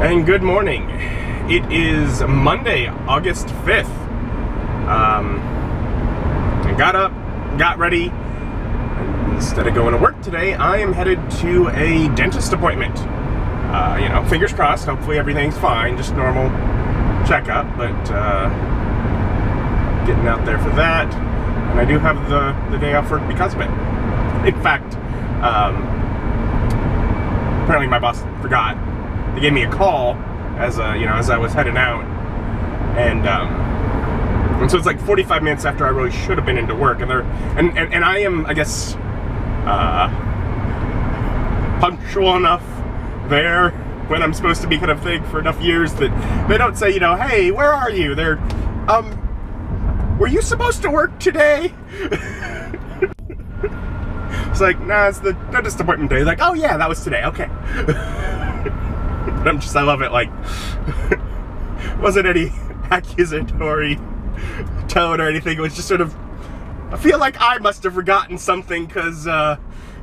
And good morning. It is Monday, August 5th. Um, I got up, got ready. Instead of going to work today, I am headed to a dentist appointment. Uh, you know, fingers crossed, hopefully everything's fine, just normal checkup, but uh, getting out there for that. And I do have the, the day off work because of it. In fact, um, apparently my boss forgot. They gave me a call as uh, you know as I was heading out, and um, and so it's like 45 minutes after I really should have been into work, and they're and and, and I am I guess uh, punctual enough there when I'm supposed to be kind of thing for enough years that they don't say you know hey where are you they're um were you supposed to work today? It's like, nah, it's the dentist appointment day. Like, oh yeah, that was today. Okay. but I'm just, I love it. Like, wasn't any accusatory tone or anything. It was just sort of, I feel like I must have forgotten something because uh,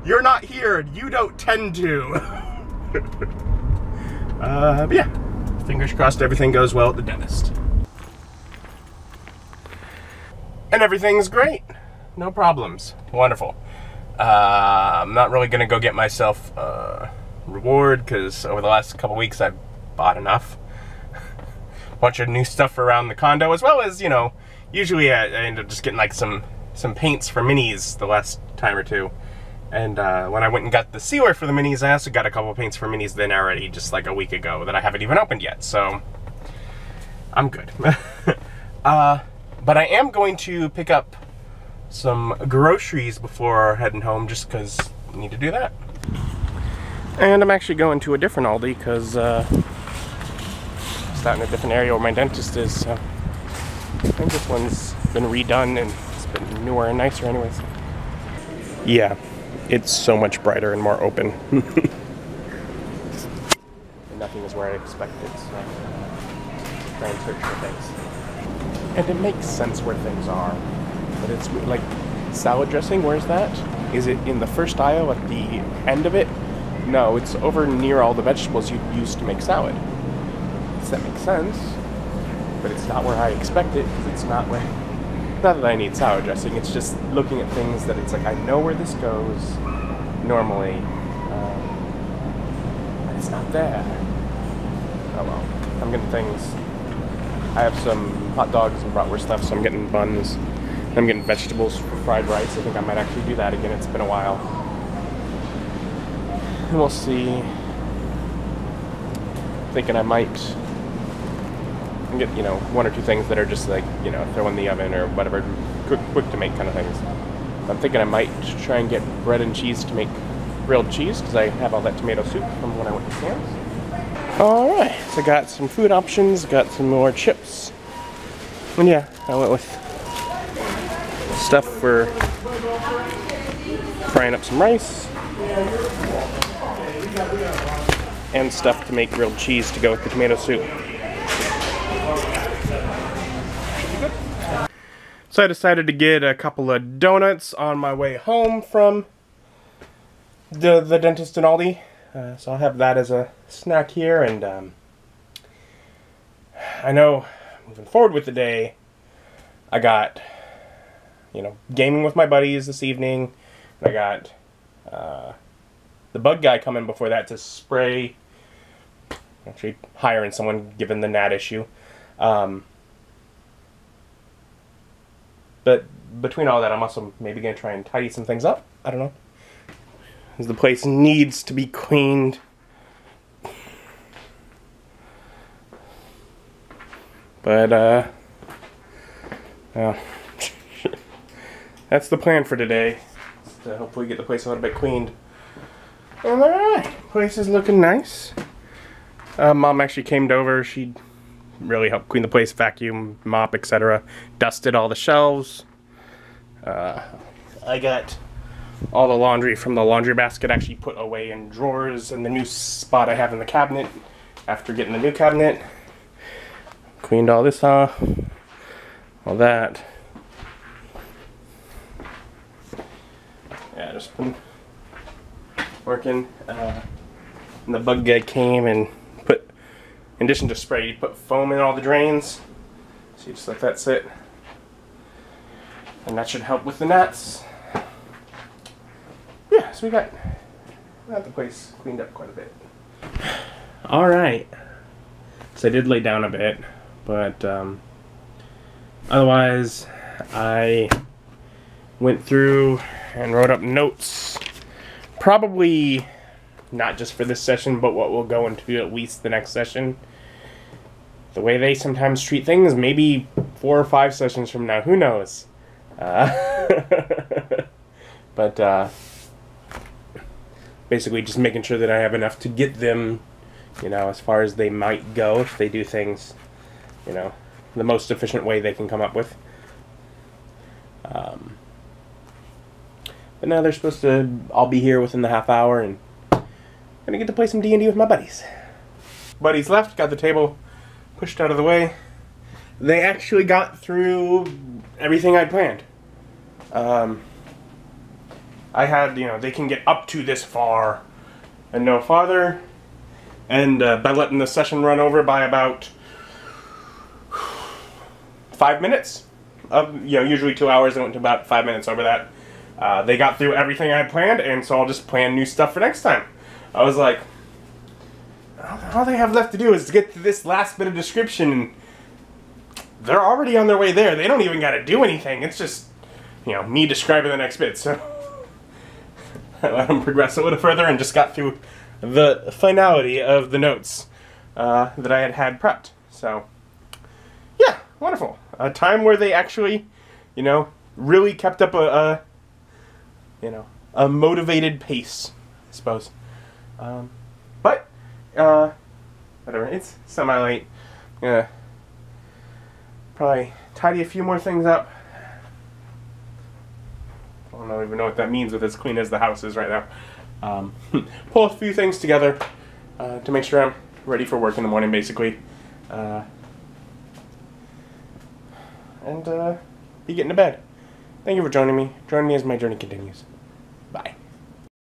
you're not here and you don't tend to. uh, yeah, fingers crossed everything goes well at the dentist. And everything's great. No problems. Wonderful. Uh, I'm not really gonna go get myself a reward because over the last couple weeks I've bought enough. Bunch of new stuff around the condo, as well as you know. Usually I, I end up just getting like some some paints for minis the last time or two. And uh, when I went and got the sealer for the minis, I also got a couple paints for minis then already, just like a week ago that I haven't even opened yet. So I'm good. uh, but I am going to pick up some groceries before heading home just because I need to do that. And I'm actually going to a different Aldi because uh, it's not in a different area where my dentist is. So I think this one's been redone and it's been newer and nicer anyways. Yeah, it's so much brighter and more open. nothing is where I expected, so try and search for things. And it makes sense where things are but it's like salad dressing. Where's that? Is it in the first aisle at the end of it? No, it's over near all the vegetables you use to make salad. Does that make sense? But it's not where I expect it because it's not where. Not that I need salad dressing. It's just looking at things that it's like I know where this goes normally, um, it's not there. Oh well. I'm getting things. I have some hot dogs and bratwurst stuff, so I'm getting buns. I'm getting vegetables for fried rice. I think I might actually do that again. It's been a while. And we'll see. Thinking I might get, you know, one or two things that are just like, you know, throw in the oven or whatever, quick, quick to make kind of things. I'm thinking I might try and get bread and cheese to make grilled cheese because I have all that tomato soup from when I went to Sam's. Alright, so got some food options, got some more chips. And yeah, I went with stuff for frying up some rice and stuff to make grilled cheese to go with the tomato soup. So I decided to get a couple of donuts on my way home from the, the dentist in Aldi. Uh, so I'll have that as a snack here and um, I know moving forward with the day I got you know, gaming with my buddies this evening. I got uh, the bug guy coming before that to spray. Actually, hiring someone given the gnat issue. Um, but between all that, I'm also maybe going to try and tidy some things up. I don't know. Because the place needs to be cleaned. But, uh, well that's the plan for today. To hopefully get the place a little bit cleaned. Alright, place is looking nice. Uh, Mom actually came over. She really helped clean the place, vacuum, mop, etc. Dusted all the shelves. Uh, I got all the laundry from the laundry basket actually put away in drawers in the new spot I have in the cabinet after getting the new cabinet. Cleaned all this off. All that. yeah, just been working. Uh, and the bug guy came and put in addition to spray, you put foam in all the drains. So you just let that sit. And that should help with the gnats. Yeah, so we got, we got the place cleaned up quite a bit. All right. So I did lay down a bit, but um, otherwise, I went through and wrote up notes. Probably not just for this session, but what will go into at least the next session. The way they sometimes treat things, maybe four or five sessions from now, who knows? Uh, but uh, basically, just making sure that I have enough to get them, you know, as far as they might go if they do things, you know, the most efficient way they can come up with. But now they're supposed to all be here within the half hour and I'm gonna get to play some D&D with my buddies. Buddies left, got the table pushed out of the way. They actually got through everything I'd planned. Um, I had, you know, they can get up to this far and no farther. And uh, by letting the session run over by about five minutes, of, you know, usually two hours, I went to about five minutes over that. Uh, they got through everything I had planned, and so I'll just plan new stuff for next time. I was like, all they have left to do is to get to this last bit of description, and they're already on their way there. They don't even got to do anything. It's just, you know, me describing the next bit. So I let them progress a little further and just got through the finality of the notes uh, that I had had prepped. So, yeah, wonderful. A time where they actually, you know, really kept up a, a you know, a motivated pace, I suppose. Um, but, uh, whatever, it's semi late. Yeah. Probably tidy a few more things up. I don't even know what that means with as clean as the house is right now. Um, pull a few things together uh, to make sure I'm ready for work in the morning, basically. Uh, and uh, be getting to bed. Thank you for joining me. Join me as my journey continues.